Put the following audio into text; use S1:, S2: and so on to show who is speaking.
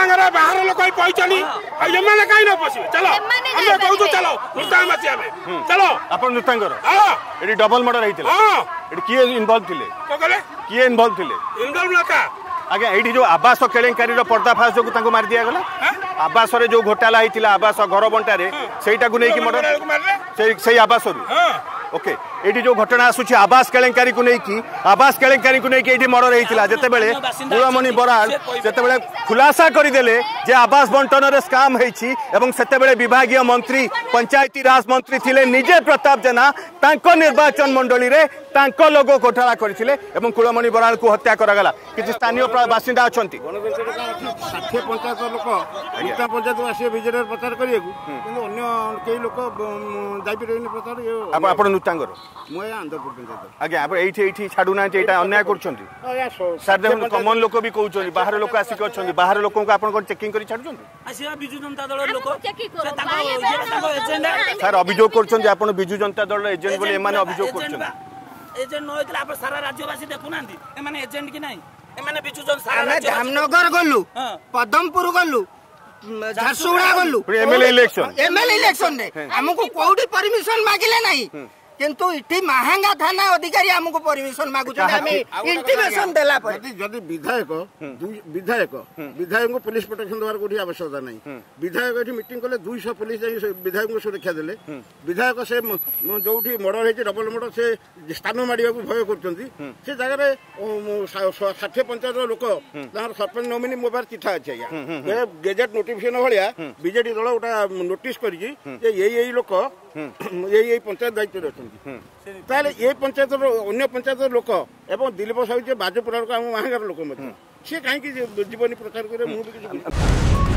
S1: ସାଙ୍ଗରେ ବାହାର ଲୋକ କହିଛନ୍ତି ଆଉ ଏମାନେ କାହିଁ ନ ପଶିବେ ଚାଲ ଆମେ କହୁଛୁ ଚାଲ
S2: ନୃତାଙ୍ଗ
S1: ଅଛି ଆମେ ଚାଲ
S3: ଆପଣ ନୃତାଙ୍ଗର ଏଠି ଡବଲ ମର୍ଡର ହେଇଥିଲା ଏଠି କିଏ ଇନଭଲ୍ଭ ଥିଲେ କିଏ ଇନଭଲ୍ଭ ଥିଲେ
S1: ଇନଭଲ୍ଭ ନଥା
S3: ଆଜ୍ଞା ଏଇଠି ଯୋଉ ଆବାସ କେଳେଙ୍କାରୀର ପର୍ଦ୍ଦାଫାସ ଯୋଗୁଁ ତାଙ୍କୁ ମାରି ଦିଆଗଲା ଆବାସରେ ଯୋଉ ଘୋଟାଲା ହେଇଥିଲା ଆବାସ ଘର ବଣ୍ଟାରେ ସେଇଟାକୁ ନେଇକି ମର୍ଡର ସେଇ ଆବାସରୁ ওকে এটি যে ঘটনা আসুচি আবাস কেলেঙ্কারী নেই আবাস কেলেঙ্কারী নেই এটি মর্ডর হয়েছিল যেতবে
S2: মূলমণি বরাল যেতবে
S3: খুলাসা করেদেলে যে আবাস বন্টনের স্কাম হয়েছি এবং সেতবে বিভাগীয় মন্ত্রী পঞ্চায়েতি রাজ মন্ত্রী লে নিজে প্রতাপ জেনা তাঁক নির্বাচন মন্ডলীরে তাঁক লোগো ঘোটালা করে এবং কুলমণি বরালকে হত্যা করা কিছু স্থানীয় বাসিন্দা
S4: অনেক ষাঠিয়ে পঞ্চাশ লোক ଉତ୍ତର ପଞ୍ଚାୟତରୁ ଆସିବେ ବିଜେଡ଼ିର ପ୍ରଚାର କରିବାକୁ କିନ୍ତୁ ଅନ୍ୟ କେହି ଲୋକ ଯାଇପାରିବେନି ପ୍ରଚାର ଆପଣ
S3: ନୂତାଙ୍କର
S4: ମୁଁ ଆଜ୍ଞା ଆନ୍ଦପୁର ପଞ୍ଚାୟତ
S3: ଆଜ୍ଞା ଆପଣ ଏଇଠି ଏଇଠି ଛାଡ଼ୁନାହାନ୍ତି ଏଇଟା ଅନ୍ୟାୟ କରୁଛନ୍ତି
S4: ସାର୍ ଦେଖନ୍ତୁ କମନ ଲୋକ
S3: ବି କହୁଛନ୍ତି ବାହାର ଲୋକ ଆସିକି ଅଛନ୍ତି ବାହାର ଲୋକଙ୍କୁ ଆପଣ କ'ଣ ଚେକିଂ କରି ଛାଡ଼ୁଛନ୍ତି
S2: ବିଜୁ ଜନତା ଦଳର ଲୋକ
S1: ସାର୍ ଅଭିଯୋଗ କରୁଛନ୍ତି
S3: ଆପଣ ବିଜୁ ଜନତା ଦଳର ଏଜେଣ୍ଟ ବୋଲି ଏମାନେ ଅଭିଯୋଗ କରୁଛନ୍ତି
S2: ଏଜେଣ୍ଟ ନ ହେଇଥିଲେ ଆପଣ ସାରା ରାଜ୍ୟବାସୀ ଦେଖୁନାହାନ୍ତି ଏମାନେ ଏଜେଣ୍ଟ କି ନାହିଁ ଏମାନେ ବିଜୁ ଜନତା ଆମେ ଧାମନଗର
S5: ଗଲୁ ପଦମପୁର ଗଲୁ झारसुगुड़ा गलू एमएलए इलेक्शन एमएलए इलेक्शन रे हमको कोडी परमिशन मांगिले কিন্তু ইটি মাহাঙ্গা থানা অধিকারী আমাকে পরমিশন মাগুছন আমি ইন্টিমেশন দেলা পরে
S4: যদি যদি বিধায়ক দুই বিধায়ক বিধায়ক পুলিশ প্রোটেকশন দেওয়ার কোটি আবশ্যকতা নাই বিধায়ক এটি মিটিং করলে দুইশ পুলিশ যাই বিধায়ক সুরক্ষা দেলে বিধায়ক সে যৌঠি মর্ডর হয়েছে ডবল মর্ডর সে স্থান মাড়া ভয় করছেন সে জায়গায় ষাঠিয়ে লোক তাঁর সরপঞ্চ নমিনি মো চিঠা আছে আজ্ঞা গেজেট নোটিফিকেশন ভাবে বিজেডি দল ওটা নোটিস কৰি যে এই এই লোক এই এই পঞ্চায়েত দায়িত্বরে অনেক তাহলে এই পঞ্চায়েত অন্য পঞ্চায়েত লোক এবং দিলীপ সাহু যে বাজপুরার আম মাহাঙ্গার লোক সে কাইকি জীবনী প্রচার করে মু কিছু